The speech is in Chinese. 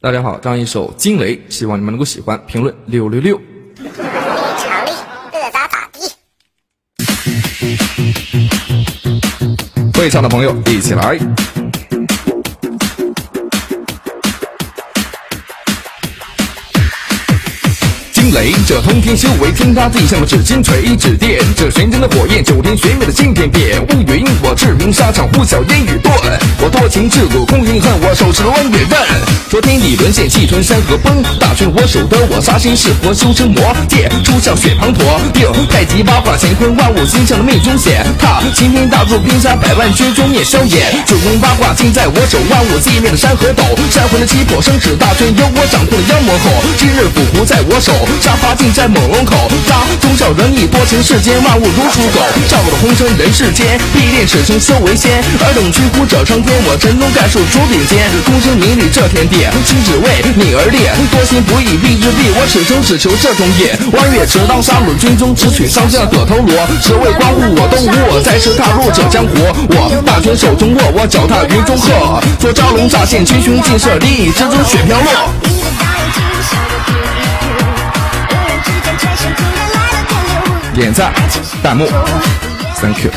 大家好，这样一首《惊雷》，希望你们能够喜欢，评论六六六。你强力，乐咋咋地。会唱的朋友一起来。惊雷，这通天修为，天塌地陷的指金锤，指电这玄真的火焰，九玄妙的惊天变。乌云，我赤云沙场呼啸烟雨断。我多情至骨空云恨，我手持弯月刃。说天地沦陷，气吞山河崩。大权我手得，我杀心是佛修成魔。剑出鞘血滂沱，定太极八卦乾坤，万物星象的命中显。踏擎天大柱，冰杀百万军，中灭硝烟。九宫八卦尽在我手，万物寂灭的山河抖。山魂的七魄，生死大权由我掌控的妖魔吼。今日府湖在我手。杀伐尽在猛龙口，杀忠孝仁义多情，世间万物如刍狗。照我的红尘人世间，必定此生修为仙。尔等屈乎者称天，我神通盖数诸顶尖。功成名利这天地，今只为你而立。多心不义必自毙，我此生只求这种业。弯月持刀杀入军中，只取上将葛头罗。只为光顾我东吴，再次踏入这江湖。我大权手中握，我脚踏云中鹤。做蛟龙乍现，群雄尽射，利益之中雪飘落。点赞，弹幕，Thank you。